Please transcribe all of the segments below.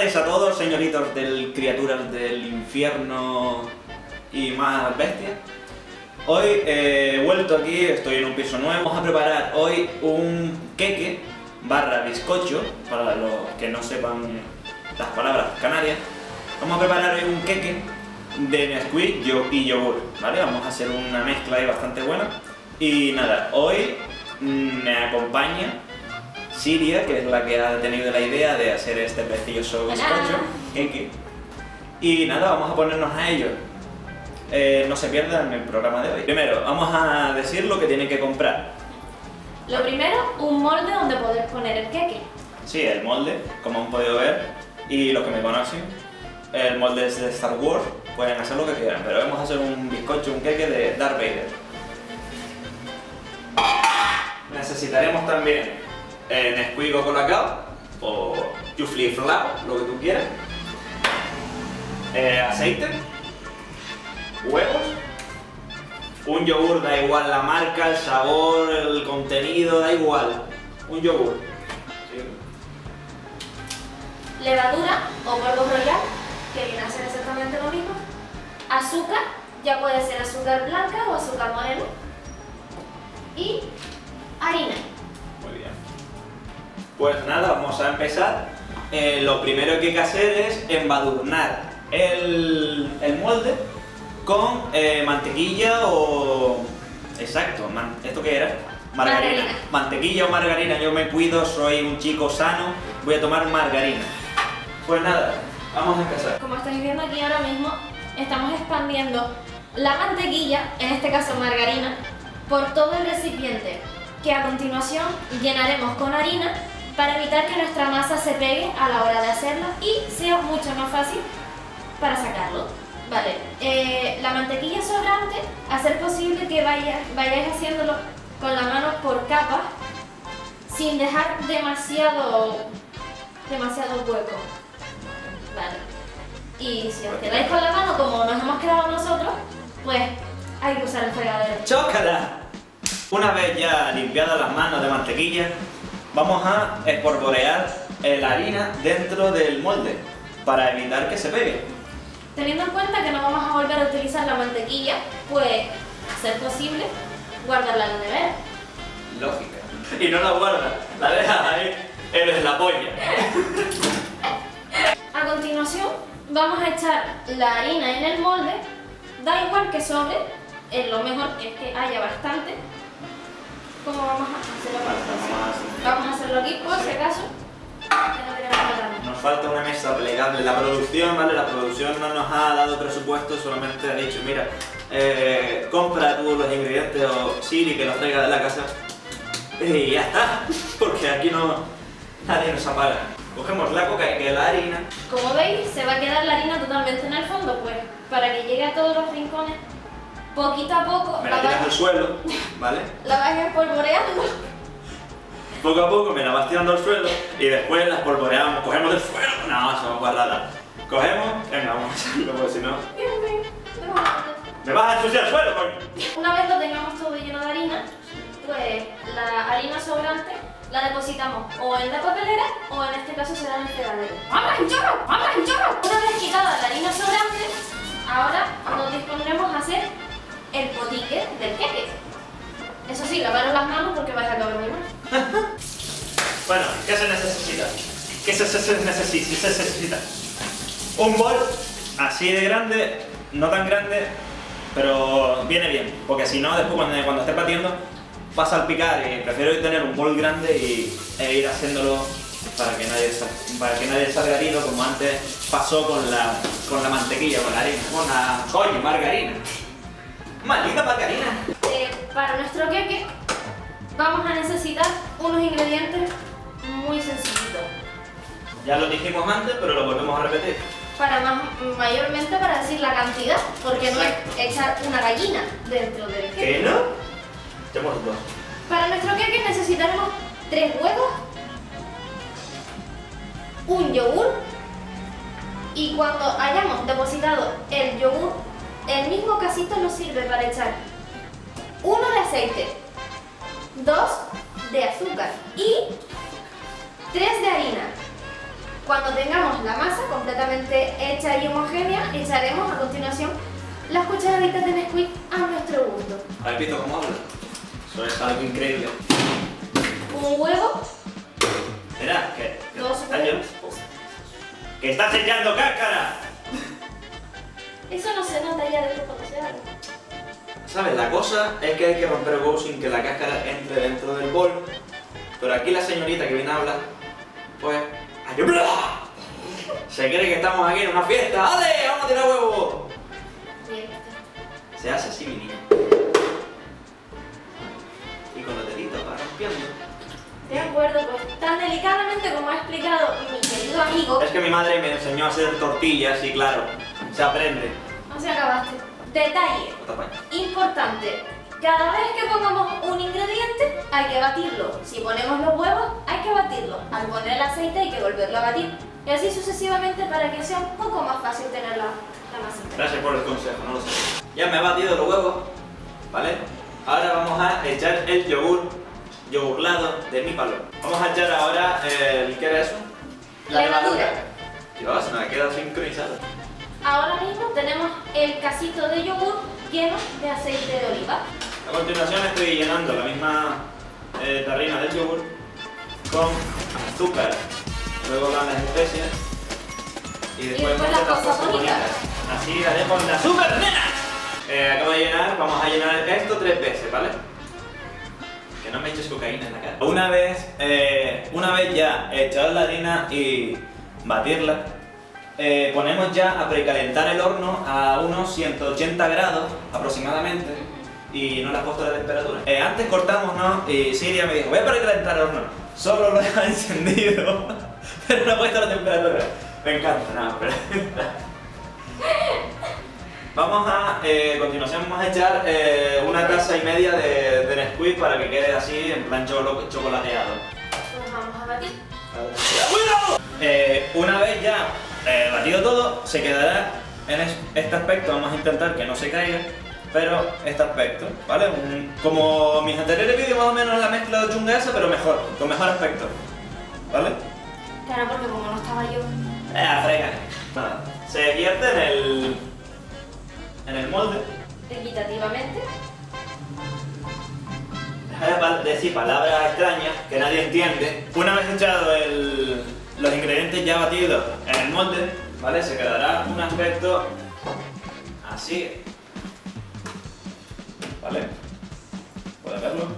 tardes a todos, señoritos del criaturas del infierno y más bestias. Hoy eh, he vuelto aquí, estoy en un piso nuevo. Vamos a preparar hoy un queque barra bizcocho, para los que no sepan las palabras canarias. Vamos a preparar hoy un queque de Nesquik y yogur, ¿vale? Vamos a hacer una mezcla ahí bastante buena. Y nada, hoy mm, me acompaña Siria, que es la que ha tenido la idea de hacer este precioso bizcocho, queque. Y nada, vamos a ponernos a ello. Eh, no se pierdan el programa de hoy. Primero, vamos a decir lo que tienen que comprar. Lo primero, un molde donde poder poner el queque. Sí, el molde, como han podido ver, y los que me conocen, el molde es de Star Wars, pueden hacer lo que quieran, pero vamos a hacer un bizcocho, un queque de Darth Vader. Necesitaremos también eh, Nesquik o Colacao, o Chufli Flour, lo que tú quieras, eh, aceite, huevos, un yogur, da igual la marca, el sabor, el contenido, da igual, un yogur. Levadura o polvo royal, que viene a ser exactamente lo mismo. Azúcar, ya puede ser azúcar blanca o azúcar morena. Y Pues nada, vamos a empezar. Eh, lo primero que hay que hacer es embadurnar el, el molde con eh, mantequilla o... Exacto, man- ¿esto qué era? Margarina. Mantequilla o margarina, yo me cuido, soy un chico sano, voy a tomar margarina. Pues nada, vamos a empezar. Como estáis viendo aquí ahora mismo, estamos expandiendo la mantequilla, en este caso margarina, por todo el recipiente, que a continuación llenaremos con harina para evitar que nuestra masa se pegue a la hora de hacerla y sea mucho más fácil para sacarlo. Vale, eh, la mantequilla sobrante, a ser posible que vaya- vayáis haciéndolo con la mano por capas, sin dejar demasiado, demasiado hueco. Vale. Y si os quedáis con la mano como nos hemos quedado nosotros, pues hay que usar el fregadero. ¡Chócala! Una vez ya limpiadas las manos de mantequilla, vamos a espolvorear eh, la harina dentro del molde para evitar que se pegue. Teniendo en cuenta que no vamos a volver a utilizar la mantequilla, pues, a ser posible, guardarla en la nevera. Lógica. Y no la guardas, la dejas ahí, eres la polla. A continuación, vamos a echar la harina en el molde, da igual que sobre, eh, lo mejor es que haya bastante. ¿Cómo vamos a hacerlo para entonces? Vamos a hacerlo aquí por si acaso. Nos falta una mesa plegable. La producción, ¿vale? La producción no nos ha dado presupuesto, solamente ha dicho, mira, eh, compra tú los ingredientes o Siri que los traiga de la casa. Y ya está, porque aquí no nadie nos apaga. Cogemos la coca y la harina. Como veis, se va a quedar la harina totalmente en el fondo, pues para que llegue a todos los rincones, poquito a poco Me la la tiras al suelo, ¿vale? la vais espolvoreando. Poco a poco me la vas tirando al suelo y después la espolvoreamos. Cogemos del suelo. No, somos guardadas. Cogemos, venga, vamos a hacerlo porque si no. ¡Me vas a ensuciar el suelo, coño! Una vez lo tengamos todo lleno de harina, pues la harina sobrante la depositamos o en la papelera o en este caso será en el fregadero. ¡Vamos, en chorro! ¡Vamos, en chorro! Una vez quitada la harina sobrante, ahora nos dispondremos a hacer el potique del queque. Eso sí, lavaros las manos porque vais a acabar muy mal. Bueno, ¿qué se necesita? ¿Qué se, necesita? Se un bol así de grande, no tan grande, pero viene bien, porque si no, después cuando, esté batiendo, va a salpicar y prefiero tener un bol grande y, e ir haciéndolo para que nadie, para que nadie salga herido como antes pasó con la, con la mantequilla, con la harina, con la coño, margarina. Maldita margarina. Eh, para nuestro queque vamos a necesitar unos ingredientes muy sencillitos. Ya lo dijimos antes, pero lo volvemos a repetir. Para más, mayormente para decir la cantidad, porque no es echar una gallina dentro del queque. ¿Que no? Echemos dos. Para nuestro queque necesitaremos tres huevos, un yogur y cuando hayamos depositado el yogur, el mismo casito nos sirve para echar uno de aceite, dos de azúcar y tres de harina. Cuando tengamos la masa perfectamente hecha y homogénea, echaremos a continuación las cucharaditas de Nesquik a nuestro gusto. ¿Habéis visto cómo habla? Eso es algo increíble. Un huevo, que... que- dos huevos. ¡Que estás echando cáscara! Eso no se nota ya después cuando se. ¿Sabes? La cosa es que hay que romper el huevo sin que la cáscara entre dentro del bol. Pero aquí la señorita que viene a hablar, pues... ¡ay, bla! Se cree que estamos aquí en una fiesta. ¡Ale! ¡Vamos a tirar huevo! Bien, está. Se hace así, mi niño. Y con los deditos va rompiendo. De acuerdo, pues tan delicadamente como ha explicado mi querido amigo, Es que mi madre me enseñó a hacer tortillas y claro, se aprende. no se acabaste. Detalle importante. Cada vez que pongamos un ingrediente hay que batirlo. Si ponemos los huevos hay que batirlo. Al poner el aceite hay que volverlo a batir. Y así sucesivamente para que sea un poco más fácil tener la, la masita. Gracias por el consejo, no lo sé. Ya me he batido los huevos, ¿vale? Ahora vamos a echar el yogur, yogurlado de mi palo. Vamos a echar ahora el... ¿qué era eso? Levadura. Dios, se me ha quedado sincronizado. Ahora mismo tenemos el casito de yogur lleno de aceite de oliva. A continuación estoy llenando la misma eh, tarrina del yogur con azúcar, luego van las especias y después, después las cosas bonitas. Así haremos la super nena. Eh, acabo de llenar, vamos a llenar esto tres veces, ¿vale? Que no me eches cocaína en la cara. Una vez, eh, una vez ya echado la harina y batirla, eh, ponemos ya a precalentar el horno a unos 180 grados aproximadamente y no le has puesto la temperatura. Eh, antes cortamos, ¿no? Y Siria me dijo, voy a precalentar el horno. Solo lo he encendido, pero no he puesto la temperatura. Me encanta, no, pero... Vamos a, eh, a continuación vamos a echar eh, una taza y media de, de Nesquik para que quede así en plan chocolateado. Pues vamos a batir. Eh, una vez ya eh, batido todo, se quedará en es- este aspecto. Vamos a intentar que no se caiga, pero este aspecto, ¿vale? Un- como mis anteriores vídeos, más o menos la mezcla de chunga esa, pero mejor, con mejor aspecto, ¿vale? Claro, porque como no estaba yo. Eh, frega. Nada. Se vierte en el, en el molde. equitativamente. Deja de decir palabras extrañas que nadie entiende. Una vez echado el- los ingredientes ya batidos en el molde, ¿vale? Se quedará un aspecto así. ¿Vale? ¿Pueden verlo?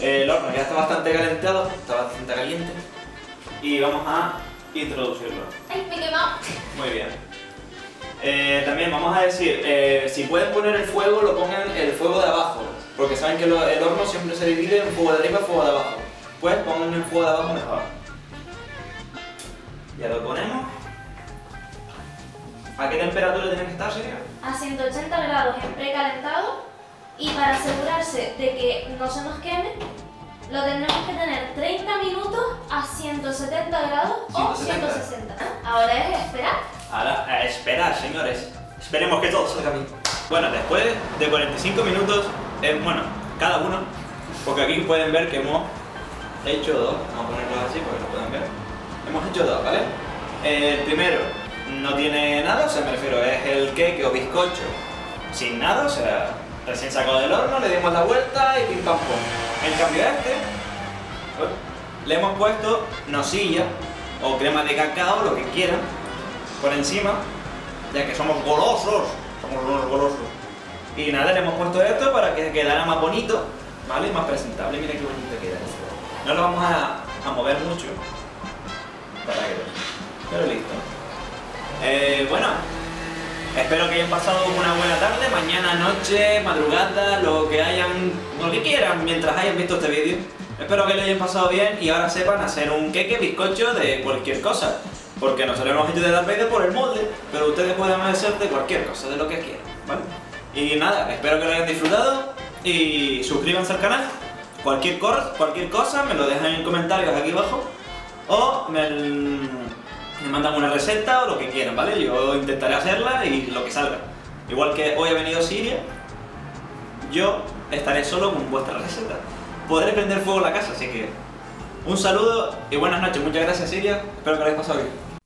El horno ya está bastante calentado, está bastante caliente. Y vamos a introducirlo. ¡Ay, me quemado! Muy bien. Eh, también vamos a decir, eh, si pueden poner el fuego, lo pongan el fuego de abajo, porque saben que lo- el horno siempre se divide en fuego de arriba y fuego de abajo. Pues pongan el fuego de abajo mejor. Ya lo ponemos. ¿A qué temperatura tiene que estar, sería? A 180 grados en precalentado y para asegurarse de que no se nos queme, lo tendremos que tener 30 minutos a 170 grados o 170. 160. Ahora es esperar. Ahora, a esperar, señores. Esperemos que todo salga bien. Bueno, después de 45 minutos, eh, bueno, cada uno, porque aquí pueden ver que hemos hecho dos. Vamos a ponerlo así porque lo pueden ver. Hemos hecho dos, ¿vale? El primero no tiene nada, o sea, me refiero, es el cake o bizcocho sin nada, o sea, recién sacado del horno, le dimos la vuelta y pim pam pum. En cambio, este, pues, le hemos puesto nocilla o crema de cacao, lo que quieran, por encima, ya que somos golosos, somos unos golosos. Y nada, le hemos puesto esto para que quedara más bonito, ¿vale? Y más presentable. Mira qué bonito queda esto. No lo vamos a, a mover mucho, pero listo. Eh, bueno, espero que hayan pasado una buena tarde, mañana, noche, madrugada, lo que hayan, lo que quieran mientras hayan visto este vídeo. Espero que lo hayan pasado bien y ahora sepan hacer un queque bizcocho de cualquier cosa. Porque nosotros hemos hecho de Darth Vader por el molde, pero ustedes pueden hacer de cualquier cosa, de lo que quieran, ¿vale? Y nada, espero que lo hayan disfrutado y suscríbanse al canal. Cualquier, cualquier cosa me lo dejan en comentarios aquí abajo o me, mandan una receta o lo que quieran, ¿vale? Yo intentaré hacerla y lo que salga. Igual que hoy ha venido Siria, yo estaré solo con vuestra receta. Podré prender fuego la casa, así que un saludo y buenas noches. Muchas gracias Siria, espero que lo hayáis pasado bien.